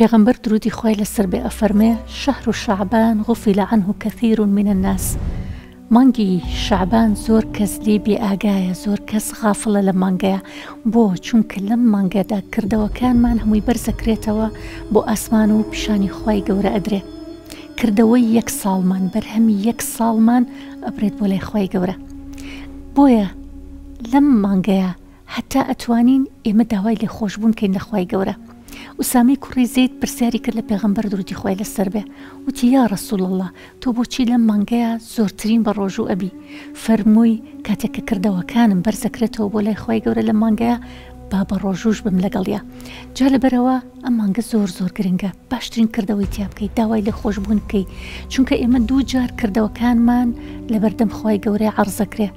پێغەمبەر درودی خوای لەسەر بێ ئەفەرمێ، شهر شعبان غفل عنه کثیر من الناس، مانگی شەعبان زۆر کەس لێی بێ ئاگایە، زۆر کەس غافڵە لەم مانگەیە، بۆ؟ چونکە لەم مانگەدا کردەوەکانمان هەمووی بەرزەکرێتەوە بۆ ئاسمان و پیشانی خوای گەورە ئەدرێ، کردەوەی یەک ساڵمان، بەرهەمی یەک ساڵمان ئەبرێت بۆ لای خوای گەورە، بۆیە لەم مانگەیە هەتا ئەتوانین ئێمە داوای لێخۆشبوون کەین لە خوای گەورە ئوسامەی کوڕی زەید پرسیاری کرد لە پێغەمبەر دروودی خوای لەسەر بێ وتی یا رسول اللە تۆ بۆچی لەم مانگەیا زۆرترین بە ڕۆژوو ئەبی فەرمووی کاتێک کە کردەوەکانم بەرزەکرێتەوە بۆ لای خوای گەورە لەم مانگەیا با بە ڕۆژووش بم لەگەڵیا جا لەبەرئەوە ئەم مانگە زۆر زۆر گرنگە باشترین کردەوەی تیا بکەیت داوای لێ خۆشببوون بکەی چونکە ئێمە دوو جار کردەوەکانمان لە بەردەم خی گەورەی عرضەکرێ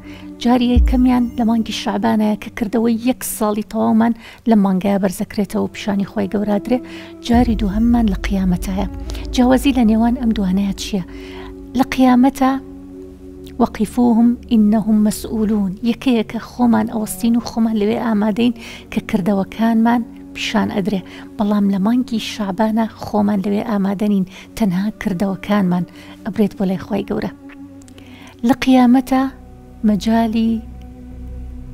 جاریە کەمیان لە مانگی شعبانەیە کە کردەوەی یەک ساڵی تەواومان لە مانگای بەرزەکرێتەوە پیشانی خی گەورادرێ جاری دووهممان لە قیامەتایە جیاوازی لە نێوان ئەم دوانەیە چییە لە قیامەتە وەقیفوهم ئینەهم مەسئولون یەکەیەکە خۆمان ئەوەستین و خۆمان لەوێ ئامادەین کە کردەوەکانمان پیشان ئەدرێ بەڵام لە مانگی شەعبانە خۆمان لەوێ ئامادەنین تەنها کردەوەکانمان ئەبرێت بۆ لای خوای گەورە لە قیامەتە مەجای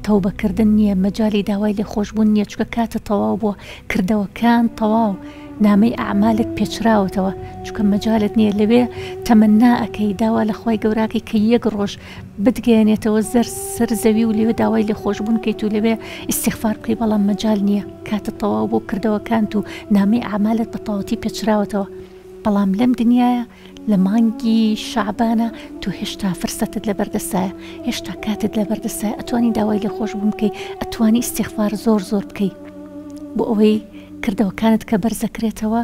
تەوبەکردن نییە مەجای داوای لێ خۆشببوون نییە چکە کاتە تەواو بووە کردەوەکان تەواو نامەی ئامالت پێچراوەتەوە چکە مەجالت نییە لەوێ تەمەنا ئەەکەی داوا لە خی گەوراکەی کە یەک ڕۆژ بتگەیەنێتەوە زەر سەر زەوی و لەوێ داوای لێخۆشبوون بکەیت و لەوێ ئیستیغفار بکەی بەڵام مەجال نییە کاتت تەواو بۆ کردەوەکانت و نامەی ئەعمالت بە تەواوەتی پێچراوەتەوە بەڵام لەم دنیایە لە مانگی شەعبانە تۆ هێشتا فرسەتت لەبەردەستایە هێشتا کاتت لەبەردەستایە ئەتوانی داوای لێخۆشبوون بکەی ئەتوانی ئیستیغفار زۆر زۆر بکەی بۆ ئەوەی کردەوەکانت کە بەرزەکرێتەوە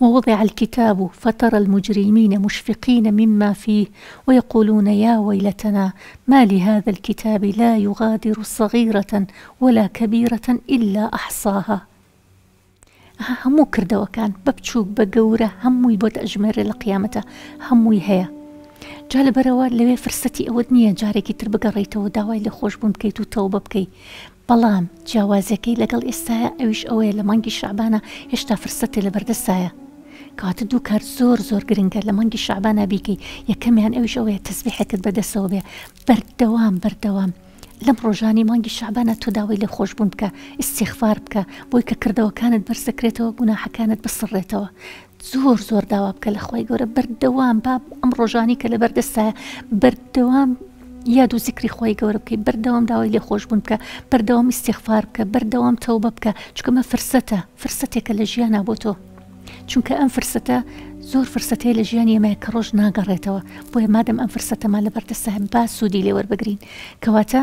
ووضع الکتاب فتری المجریمین مشفقین مما فیه ویقولون یا ویلتنا ما لهذا الکتاب لا یغادر صغیرە ولا کبیرە الا احصاها ئەها هەموو کردەوەکان بە بچووک بە گەورە هەمووی بۆت ئەژمێرێ لە قیامەتە هەمووی هەیە جا لەبەرەوە لەوێ فرسەتی ئەوەت نییە جارێکی تر بگەڕیتەوە داوای لە خۆش بوون بکەیت و تەوبە بکەیت بەڵام جیاوازیەکەی لەگەڵ ئێستایە ئەویش ئەوەیە لە مانگی شەعبانا هێشتا فرسەتێ لەبەردەستایە کەواتە دوو کار زۆر زۆر گرنگە لە مانگی شەعبانا بیکەی یەکەمیان ئەویش ئەوەیە تەسبیحێکت بەدەستەوە بێ بەردەوام بەردەوام لەم ڕۆژانی مانگی شەعبانا تۆ داوای لێخۆشبوون بکە ئیستیغفار بکە بۆی کە کردەوەکانت بەرز دەکرێتەوە گوناحەکانت بسڕرێتەوە زۆر زۆر داوا بکە لە خوای گەورە بەردەوام با ئەم ڕۆژانی کە لەبەر دەستە بەردەوام یاد و زیکری خۆی گەورە بکەی بەردەوام داوای لێ خۆش بوون بکە بەردەوام استیخفار بکە بەردەوام تەوبە بکە چکەمە فرسەتە فرسەتێکە لە ژیانە بۆ تۆ چونکە ئەم فرسەتە زۆر فرسەتەیە لە ژیان ئێمە کە ڕۆژ ناگەڕێتەوە بۆیە مادەم ئەم فرسەتەمان لە بەردەسەهن با سوودی لێوەربگرین کەواتە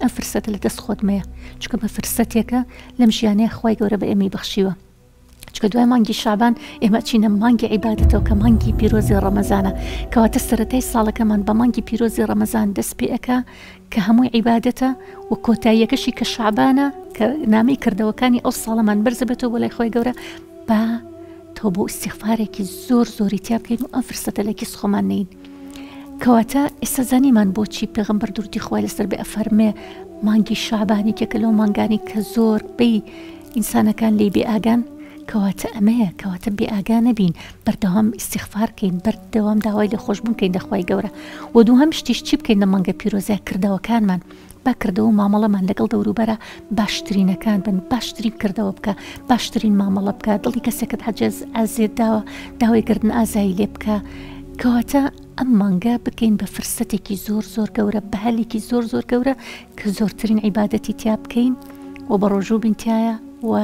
ئەم فرسەتە لە دەست خۆت مەیە چکە بە فرسەتێکە لەم ژیانەیە خی گەورە بە ئێمەی بەخشیوە چکە دوای مانگی شعبان ئێمە چینە مانگی عیباەتەوە کە مانگی پیرۆزی ڕەمەزانە کەواتە سەتای ساڵەکەمان بە مانگی پیرۆزی ڕەمەزان دەست پێەکە کە هەمووی عیباەتە و کۆتاییەکەشی کە شعبانە کە نامی کردەوەکانی ئەو ساڵەمان بەرزەبێتەوە بۆ لای خۆی گەورە بە تۆ بۆ استیخفارێکی زۆر زۆری تیا بکەین و ئەم فرسەتە لەکیس خۆمان نین کەواتە ئێستا زانیمان بۆچی پێغمبەر دردی خۆی لەسەر بێ ئەفەرمێ مانگی شعبانی کێکە لەو مانگانی کە زۆر بی ئینسانەکان لی بێ ئاگان کەواتە ئەمەیە کەواتە بێ ئاگا نەبین بەردەوام ئیسیخفارکەین بەردەوام داوای لە خۆشببوون کەین دەخوای گەورە و دوو هەم شتیش چی بکەین لە مانگە پیرۆزە کردەوەکانمان با کردەوە و مامەڵەمان لەگەڵ دەوروبەرە باشترینەکان بن باشترین کردەوە بکە باشترین مامەڵە بکە دڵی کەسێکت حەجێز ئازێت داوە داوای گردن ئازایی لێ بکە کەواتە ئەم مانگە بکەین بە فرسەتێکی زۆر زۆر گەورە بەهلێکی زۆر زۆر گەورە کە زۆرترین عیباەتی تیا بکەین و بە ڕۆژوو بینتایە و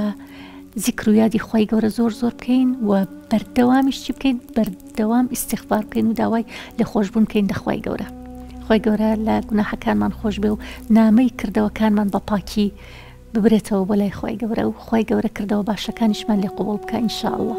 زیکرویادی خی گەورە زۆر زۆر بکەین و بەردەوامیشتی بکەین بەرد دەوام ئیستیغفار بکەین و داوای لێ خۆشبوون بکەین لە خوای گەورە خوای گەورە لە گوناحەکانمان خۆش بێ و نامەی کردەوەکانمان بە پاکی ببرێتەوە بۆ لای خوای گەورە و خوای گەورە کردەوە باشەکانیشمان لێ قوبڵ بکە ئینشاءاللە.